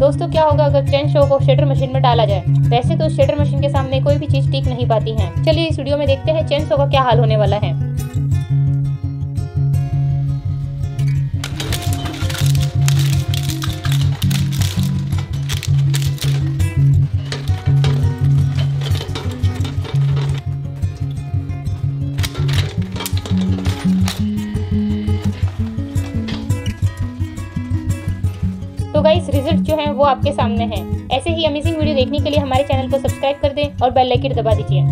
दोस्तों, क्या होगा अगर चेन शो को शेटर मशीन में डाला जाए? वैसे तो शेटर मशीन के सामने कोई भी चीज़ टिक नहीं पाती है। चलिए इस वीडियो में देखते हैं चेन शो का क्या हाल होने वाला है। तो गाइस रिज़ल्ट जो है वो आपके सामने है। ऐसे ही अमेजिंग वीडियो देखने के लिए हमारे चैनल को सब्सक्राइब कर दें और बेल आइकन दबा दीजिए।